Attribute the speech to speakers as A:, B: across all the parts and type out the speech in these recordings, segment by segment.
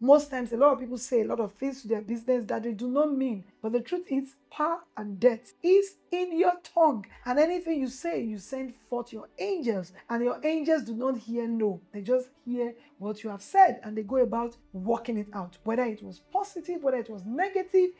A: Most times, a lot of people say a lot of things to their business that they do not mean. But the truth is, power and death is in your tongue. And anything you say, you send forth your angels. And your angels do not hear no. They just hear what you have said and they go about working it out. Whether it was positive, whether it was negative,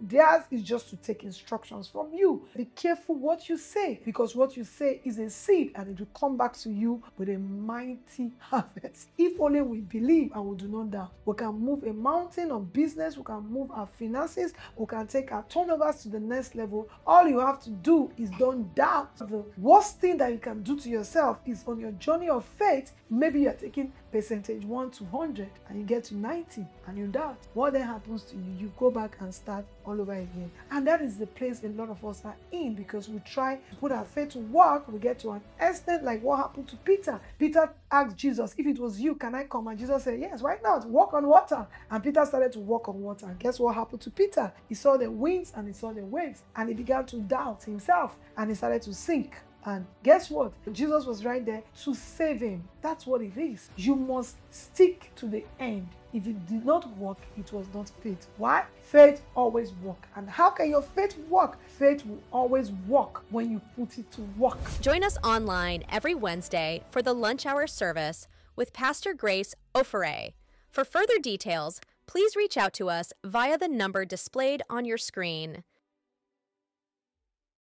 A: theirs is just to take instructions from you. Be careful what you say because what you say is a seed and it will come back to you with a mighty harvest. If only we believe and we do not doubt, we can move a mountain of business, we can move our finances, we can take our turnovers to the next level. All you have to do is don't doubt. The worst thing that you can do to yourself is on your journey of faith, maybe you're taking percentage 1 to 100 and you get to 90 and you doubt. What then happens to you? You go back and start all over again. And that is the place a lot of us are in because we try to put our faith to work. We get to an extent like what happened to Peter. Peter asked Jesus, If it was you, can I come? And Jesus said, Yes, why not? Walk on water. And Peter started to walk on water. And guess what happened to Peter? He saw the winds and he saw the waves and he began to doubt himself and he started to sink. And guess what? Jesus was right there to save him. That's what it is. You must stick to the end. If it did not work, it was not faith. Why? Faith always work. And how can your faith work? Faith will always work when you put it to work.
B: Join us online every Wednesday for the lunch hour service with Pastor Grace Ofure. For further details, please reach out to us via the number displayed on your screen.